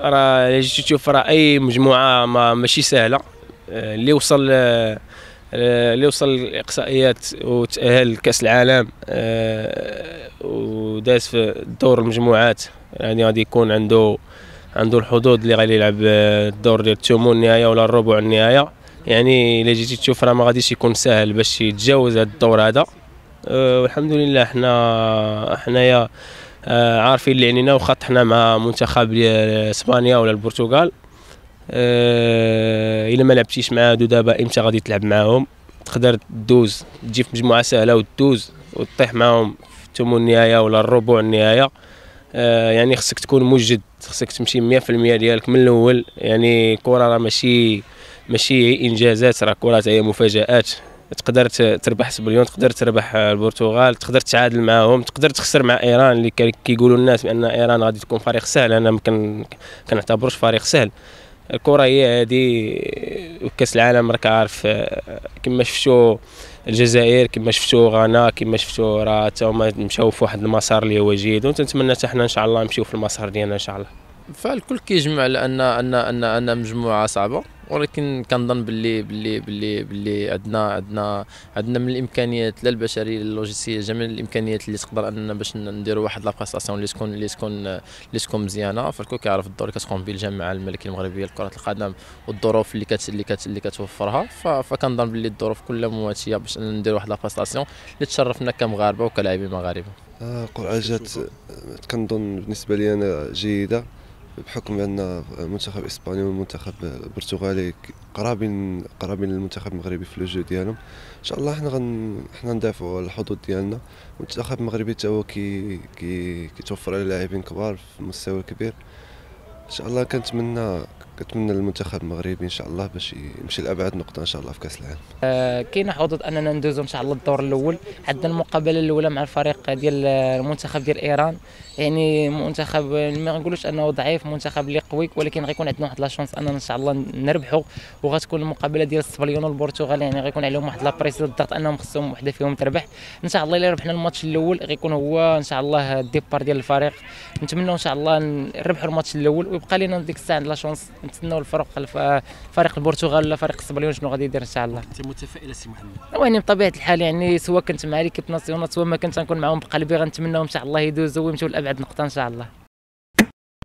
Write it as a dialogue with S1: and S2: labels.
S1: راه جيتي تشوف راه اي مجموعة ما ماشي سهلة. آه، اللي وصل آه، اللي وصل الاقصائيات وتأهل لكاس العالم آه، وداز في دور المجموعات. يعني غادي يكون عنده عنده الحظوظ اللي غادي يلعب الدور ديال الثمن النهائيه ولا الربع النهائيه يعني الا جيتي تشوف راه ما غاديش يكون سهل باش يتجاوز هذا الدور هذا. والحمد لله حنا حنايا عارفين اللي عنينا واخا طحنا مع منتخب إسبانيا ولا البرتغال. آه، إلا ما لعبتيش مع هادو دابا إمتى غادي تلعب معاهم؟ تقدر دوز تجي في مجموعة سهلة وتدوز وتطيح معاهم في الثمن النهاية ولا الربع النهاية. آه، يعني خصك تكون مجد خصك تمشي 100% ديالك من الأول. يعني الكره راه ماشي ماشي إنجازات راه كرة هي مفاجآت. تقدر تربح سبليون تقدر تربح البرتغال تقدر تعادل معاهم تقدر تخسر مع إيران اللي كيقولوا الناس بأن إيران غادي تكون فريق سهل. أنا ما كن- كنعتبروش فريق سهل. الكرة هي هذه وكاس العالم راك عارف كما شفتوا الجزائر كما شفتوا غانا كما شفتوا راه حتى هما مشاو في واحد المسار اللي هو جيد. ونتمنى حتى حنا إن شاء الله نمشيو في المسار ديالنا إن شاء الله.
S2: فالكل كيجمع على ان ان أن مجموعة صعبة. ولكن كنظن باللي باللي باللي باللي عندنا عندنا عندنا من الإمكانيات لا البشرية اللوجستيه جميع الإمكانيات اللي تقدر أننا باش نديروا واحد la prestation اللي تكون اللي تكون اللي تكون مزيانة. فالكل كيعرف الدور اللي كتقوم به الجامعة الملكية المغربية لكرة القدم والظروف اللي كت اللي كت اللي كتوفرها. فكنظن باللي الظروف كلها مواتية باش نديروا واحد la prestation اللي تشرفنا كمغاربة وكلاعبين مغاربه
S3: آه، قرعة جات كنظن بالنسبة لي أنا جيدة. بحكم أن المنتخب الإسباني والمنتخب البرتغالي قرابين قرابين للمنتخب المغربي في الوجود ديالهم. إن شاء الله حنا غن حنا ندافعوا على الحظوظ ديالنا. المنتخب المغربي تا هو كي كي كيتوفر على لاعبين كبار في المستوى الكبير. إن شاء الله كنتمنى كنتمنى المنتخب المغربي إن شاء الله باش يمشي لأبعد نقطة إن شاء الله في كأس العالم.
S4: آه، كاينة حظوظ أننا ندوزو إن شاء الله الدور الأول. عندنا المقابلة الأولى مع الفريق ديال المنتخب ديال إيران. يعني منتخب ما نقولوش أنه ضعيف منتخب اللي قوي ولكن غيكون عندنا واحد la chance أننا إن شاء الله نربحوا وغتكون المقابلة ديال السبليون والبرتغال يعني غيكون عليهم واحد la pression الضغط أنهم خصهم وحدة فيهم تربح. إن شاء الله إلا ربحنا الماتش الأول غيكون هو إن شاء الله ال départ ديال الفريق. نتمنوا إن شاء الله نربحوا الماتش الأول ويبقى لنا ديك الساعة la chance نتسناو الفرق الف- فريق البرتغال ولا فريق السبليون شنو غادي يدير إن شاء الله؟
S5: أنت متفائل سي محمد.
S4: يعني بطبيعة الحال يعني سواء كنت مع l'équipe nationale سواء ما كنت غنكون معاهم بقلبي غنتمناهم إن شاء الله يدوزوا ويمشيو لأبعد نقطة إن شاء الله.